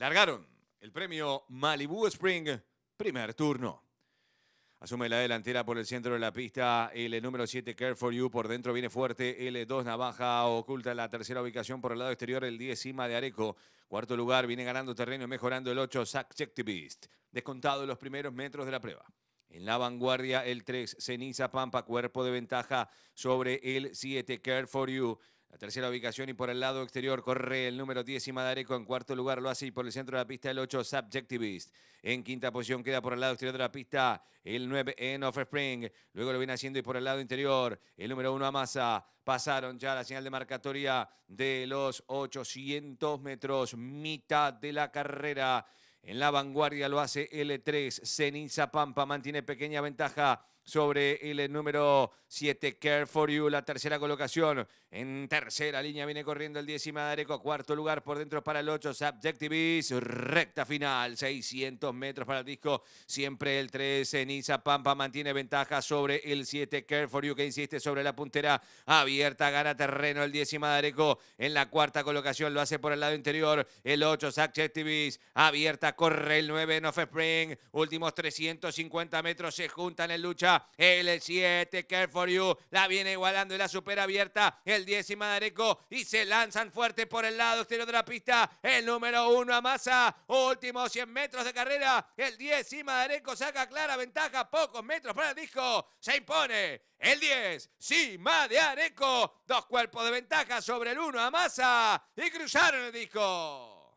Largaron el premio Malibu Spring, primer turno. Asume la delantera por el centro de la pista el número 7 Care for You. Por dentro viene fuerte el 2 Navaja. Oculta la tercera ubicación por el lado exterior el 10 Cima de Areco. Cuarto lugar viene ganando terreno mejorando el 8 Subjectivist. Descontado los primeros metros de la prueba. En la vanguardia el 3 Ceniza Pampa. Cuerpo de ventaja sobre el 7 Care for You. La tercera ubicación y por el lado exterior corre el número 10 Madareco. En cuarto lugar lo hace y por el centro de la pista el 8 Subjectivist. En quinta posición queda por el lado exterior de la pista el 9 En of Spring. Luego lo viene haciendo y por el lado interior el número 1 Amasa. Pasaron ya la señal de marcatoria de los 800 metros, mitad de la carrera. En la vanguardia lo hace L3. Ceniza Pampa mantiene pequeña ventaja sobre el número 7, Care for You, la tercera colocación. En tercera línea viene corriendo el décima de Areco, cuarto lugar por dentro para el 8, Subjectivist, recta final, 600 metros para el disco, siempre el 13, Nisa Pampa mantiene ventaja sobre el 7, Care for You, que insiste sobre la puntera abierta, gana terreno el décima de Areco, en la cuarta colocación lo hace por el lado interior, el 8, Subjectivist, abierta, corre el 9, No Spring, últimos 350 metros se juntan en lucha el 7, Care for You, la viene igualando y la supera abierta. El 10 Madareco y se lanzan fuerte por el lado exterior de la pista. El número 1 Amasa, últimos 100 metros de carrera. El 10 Madareco saca clara ventaja, pocos metros para el disco. Se impone el 10, Cima de Areco. Dos cuerpos de ventaja sobre el 1 Amasa y cruzaron el disco.